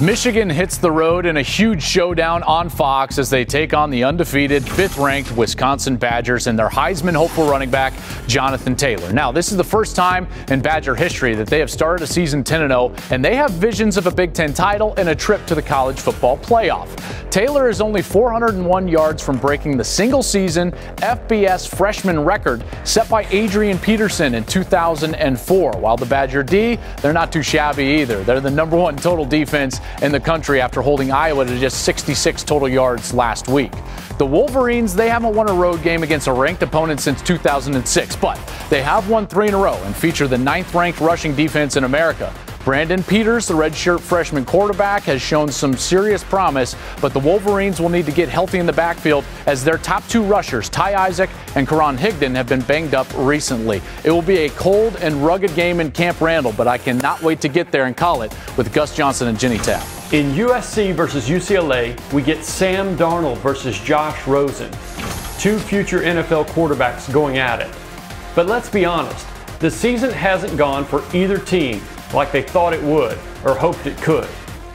Michigan hits the road in a huge showdown on Fox as they take on the undefeated fifth ranked Wisconsin Badgers and their Heisman hopeful running back, Jonathan Taylor. Now, this is the first time in Badger history that they have started a season 10 0, and they have visions of a Big Ten title and a trip to the college football playoff. Taylor is only 401 yards from breaking the single season FBS freshman record set by Adrian Peterson in 2004. While the Badger D, they're not too shabby either. They're the number one total defense in the country after holding Iowa to just 66 total yards last week. The Wolverines, they haven't won a road game against a ranked opponent since 2006, but they have won three in a row and feature the ninth ranked rushing defense in America. Brandon Peters, the redshirt freshman quarterback, has shown some serious promise, but the Wolverines will need to get healthy in the backfield as their top two rushers, Ty Isaac and Karan Higdon, have been banged up recently. It will be a cold and rugged game in Camp Randall, but I cannot wait to get there and call it with Gus Johnson and Jenny Taft. In USC versus UCLA, we get Sam Darnold versus Josh Rosen, two future NFL quarterbacks going at it. But let's be honest, the season hasn't gone for either team like they thought it would or hoped it could.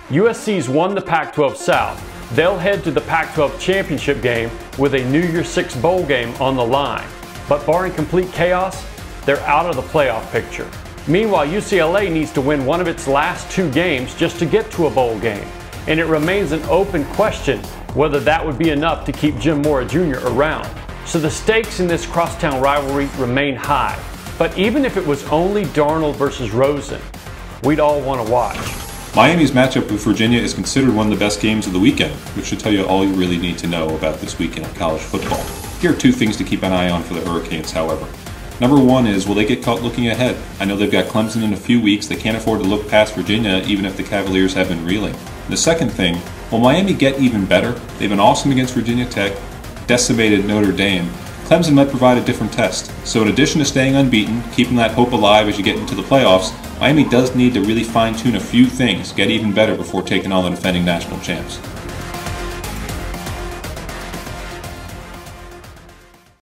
USC's won the Pac 12 South. They'll head to the Pac 12 championship game with a New Year's Six bowl game on the line. But barring complete chaos, they're out of the playoff picture. Meanwhile, UCLA needs to win one of its last two games just to get to a bowl game. And it remains an open question whether that would be enough to keep Jim Mora Jr. around. So the stakes in this crosstown rivalry remain high. But even if it was only Darnold versus Rosen, we'd all want to watch. Miami's matchup with Virginia is considered one of the best games of the weekend, which should tell you all you really need to know about this weekend of college football. Here are two things to keep an eye on for the Hurricanes, however. Number one is, will they get caught looking ahead? I know they've got Clemson in a few weeks. They can't afford to look past Virginia, even if the Cavaliers have been reeling. The second thing, will Miami get even better? They've been awesome against Virginia Tech, decimated Notre Dame, Clemson might provide a different test. So, in addition to staying unbeaten, keeping that hope alive as you get into the playoffs, Miami does need to really fine tune a few things, get even better before taking on the defending national champs.